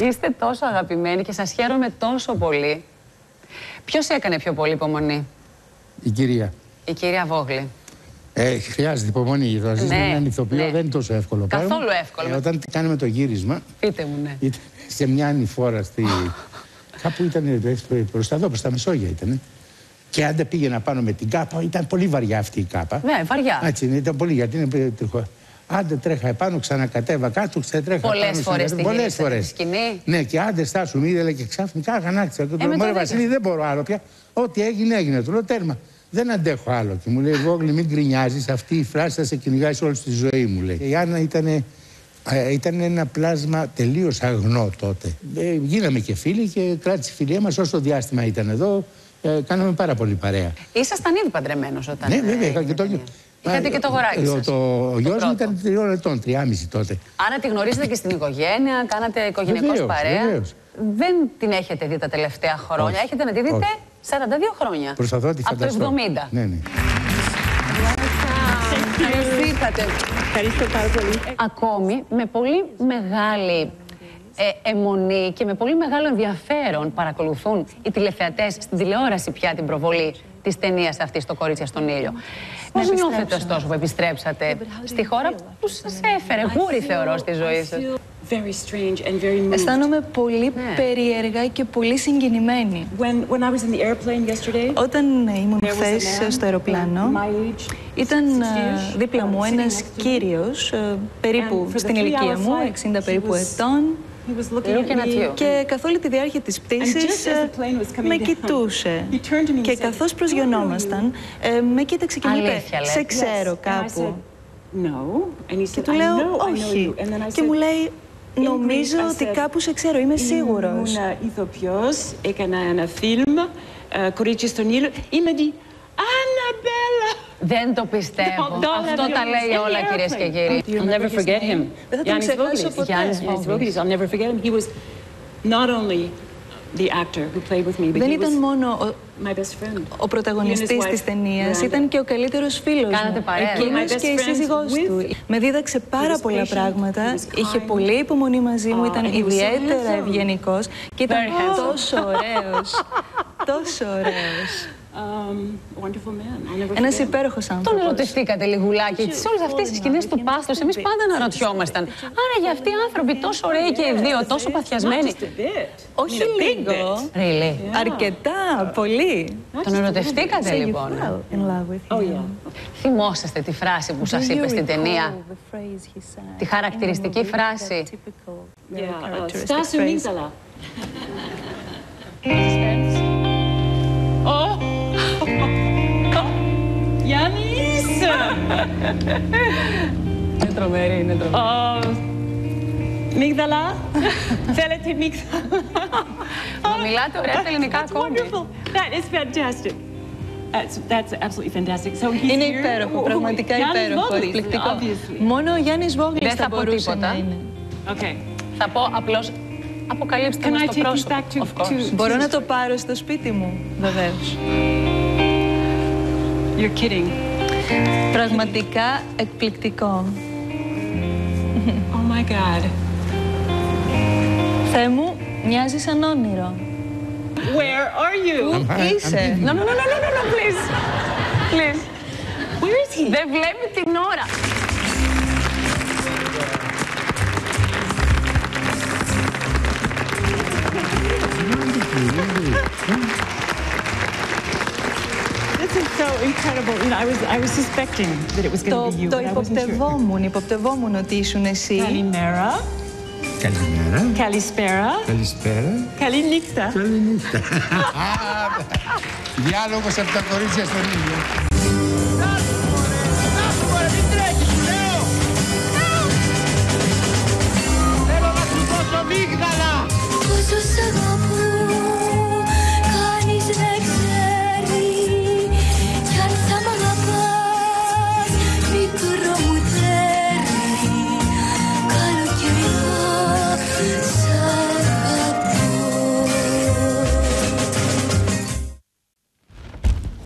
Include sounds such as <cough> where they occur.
Είστε τόσο αγαπημένοι και σας χαίρομαι τόσο πολύ. Ποιος έκανε πιο πολύ υπομονή, Η κυρία. η κυρία Βόγλη. Ε, χρειάζεται υπομονή. Το να ζεις Ναι, με έναν ηθοποιό ναι. δεν είναι τόσο εύκολο. Καθόλου πράγμα. εύκολο. Ε, όταν κάναμε το γύρισμα, Πείτε μου, ναι. ήταν σε μια ανηφόρα στη. κάπου ήταν προ τα εδώ, προς τα Μεσόγεια ήταν. Και άντε πήγαινα πάνω με την κάπα, ήταν πολύ βαριά αυτή η κάπα. Ναι, βαριά. Έτσι είναι, ήταν πολύ γιατί είναι τριχό. Άντε τρέχα επάνω, ξανακατέβα κάτω, ξετρέχα Πολλές πάνω. φορές τη Πολλές γυρίσατε φορές. τη σκηνή. Ναι, και άντε στάσου, μη ήθελε και ξαφνικά αγανάκτησα. Ε, με το Μωρέ δείτε. Βασίλη, δεν μπορώ άλλο πια. Ό,τι έγινε, έγινε. Του λέω τέρμα. Δεν αντέχω άλλο. Και μου λέει, Βόγλη, μην γκρινιάζεις. Αυτή η φράση θα σε κυνηγάει όλη τη ζωή μου. Λέει. Η Άννα ήταν, ε, ήταν ένα πλάσμα τελείως αγνό τότε. Ε, γίναμε και φίλοι και κράτησε η φιλία μας όσο διάστημα ήταν εδώ. Ε, κάναμε πάρα πολύ παρέα. Ήσασταν ήδη παντρεμένος όταν... Ναι, ε, βέβαια, είχα και έγινε το ταινία. γιο. Είχατε και το αγοράκι Ε, σας. Το, ο γιος μου πρώτο. ήταν τριών ετών, τριάμιση τότε. Άρα τη γνωρίζετε και στην οικογένεια, κάνατε οικογενειακώς Βεβαίως, παρέα. βεβαίως. Δεν την έχετε δει τα τελευταία χρόνια. Όχι. Έχετε να τη δείτε Όχι. 42 χρόνια. Προσπαθώ να τη Από το φανταστώ. 70. Ναι, ναι. Καλώς ήρθατε. Ευχαριστώ πάρα πολύ. Ακόμη με πολύ μεγάλη ε, αιμονή και με πολύ μεγάλο ενδιαφέρον παρακολουθούν οι τηλεθεατές στην τηλεόραση πια την προβολή της ταινίας αυτής, το κορίτσια στον ήλιο. Πώς νιώθετε ωστόσο που επιστρέψατε στη χώρα που σας έφερε γούρι θεωρώ στη ζωή σας. Very strange and very moved. Αισθάνομαι πολύ Ναι. περίεργα και πολύ συγκινημένη. When, when I was in the airplane yesterday, Όταν ήμουν there was a χθες man στο αεροπλάνο, my age, ήταν 60 ε, -ish, δίπλα μου uh, sitting ένας next to me. κύριος, ε, περίπου And for the στην three-hour ηλικία μου, flight, 60 he περίπου was- ετών, He was looking Looking at at me. you. και καθ' όλη τη διάρκεια της And just πτήσης as ε, the plane was coming με down, κοιτούσε. he turned to me and Και said, καθώς "Do I know προσγειωνόμασταν, ε, με κοίταξε και μου είπε Αλήθεια, λέτε. «Σε you?" ξέρω Yes. And I κάπου». said, no. And he Και said, του I λέω know, I know «Όχι». you. And then I Και said, μου λέει in «Νομίζω Greek, I ότι said, κάπου σε ξέρω, είμαι σίγουρος». Ήμουν ηθοποιός, έκανα ένα φιλμ, ε, κορίτσι στον ήλιο. Είμαι dit, Annabella. Δεν το πιστεύω. Don't- don't Αυτό let τα him λέει stay όλα in the κυρίες και airplane. κύριοι. I'll never forget him. Δεν θα τον Yannis ξεχάσω Vogelis. ποτέ. Yannis Yannis Vogelis. I'll never forget him. He was not only the actor who played with me, but Δεν he ήταν was μόνο ο, my best friend. ο πρωταγωνιστής He and his της wife, ταινίας, Miranda. ήταν και ο καλύτερος φίλος Κάνατε μου. παρέα. Εκείνος My best και η friends σύζυγός with- του. Με δίδαξε πάρα was πολλά patient, πράγματα, he was είχε kind. πολύ υπομονή μαζί μου, Oh, ήταν and he was so ιδιαίτερα handsome. ευγενικός και ήταν Very handsome. τόσο ωραίος. <laughs> τόσο ωραίος. Um, wonderful man. I'll never Ένας forget him. υπέροχος Τον άνθρωπος. ερωτηθήκατε λιγουλάκι σε όλε αυτέ τι σκηνέ του πάστο. Εμείς πάντα αναρωτιόμασταν. Άρα για αυτοί οι άνθρωποι τόσο ωραίοι και οι δύο, τόσο Not παθιασμένοι. just a bit. Όχι I mean, a big λίγο. bit. Really. Αρκετά, πολύ. Τον ερωτευτήκατε So you λοιπόν. fell in love with him. Oh, yeah. Θυμόσαστε τη φράση που Do σας you είπε στην recall ταινία; the phrase he said? Τη χαρακτηριστική In the movie, φράση. that typical, <laughs> Είναι τρομερή, είναι τρομερή. Oh, Migdala? Θέλετε Migdala? Μα μιλάτε ωραία στα ελληνικά That's ακόμη. wonderful. That is fantastic. That's, that's absolutely fantastic. So he's Είναι here. υπέροχο, Who- who- πραγματικά Yannis υπέροχο, Vogelis, εκπληκτικό. Obviously. Μόνο ο Γιάννης Βόγλης Δεν θα θα πω μπορούσε τίποτα. να είναι. Okay. Θα πω απλώς αποκαλύψτε Can μας I το take you πρόσωπο. back to- Of course. to- Μπορώ να το πάρω στο σπίτι μου, βεβαίως. You're kidding. Πραγματικά εκπληκτικό. Oh my God. Θεέ μου, μοιάζει σαν όνειρο. Where are you? Πού είσαι; No, no, no, no, no, no, no, please. Please. Where is he? Δεν βλέπει την ώρα. Sure. υποπτευόμουν, υποπτευόμουν ότι ήσουν εσύ. Kalimera, Καλημέρα. Kalispera, Καλησπέρα. Kalinikta. Καληνύχτα. <laughs> Διάλογος από τα κορίτσια στον ήλιο.